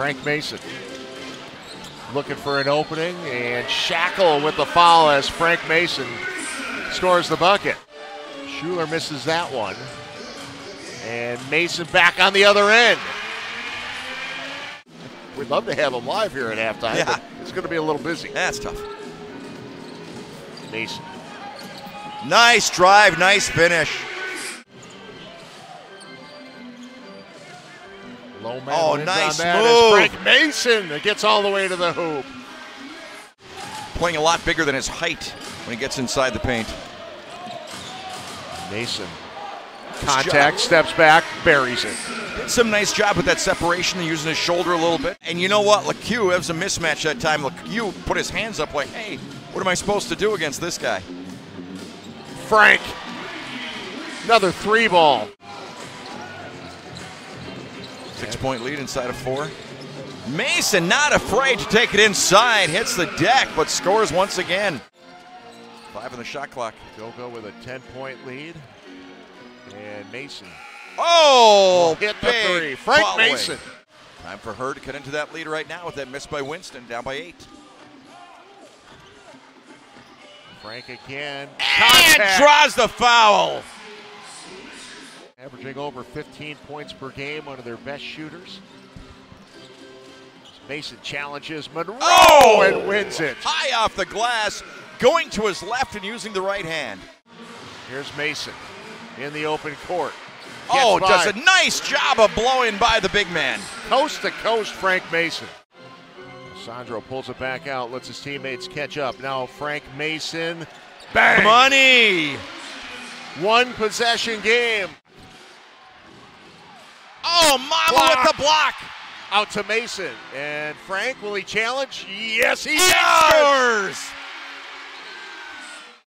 Frank Mason looking for an opening, and Schakel with the foul as Frank Mason scores the bucket. Schuler misses that one. And Mason back on the other end. We'd love to have him live here at halftime, Yeah. but it's going to be a little busy. That's tough. Mason. Nice drive, nice finish. Low man Oh, nice move. Frank Mason that gets all the way to the hoop. Playing a lot bigger than his height when he gets inside the paint. Mason. Contact, steps back, buries it. Did some nice job with that separation and using his shoulder a little bit. And you know what? LeCue, was a mismatch that time. LeCue put his hands up like, hey, what am I supposed to do against this guy? Frank. Another three ball. Six point lead inside of four. Mason not afraid to take it inside, hits the deck, but scores once again. Five on the shot clock. Go with a 10 point lead. And Mason Oh, hit the three. Frank following. Mason. Time for her to cut into that lead right now with that miss by Winston, down by eight. Frank again. And Contact. draws the foul. Averaging over 15 points per game, one of their best shooters. Mason challenges Monroe Oh! and wins it. High off the glass, going to his left and using the right hand. Here's Mason in the open court. Oh, Gets does a nice job of blowing by the big man. coast to coast Frank Mason. Sandro pulls it back out, lets his teammates catch up. Now Frank Mason, bang! Money. One possession game. Oh, Mama Block. with the block. Out to Mason. And Frank, will he challenge? Yes, he does! scores.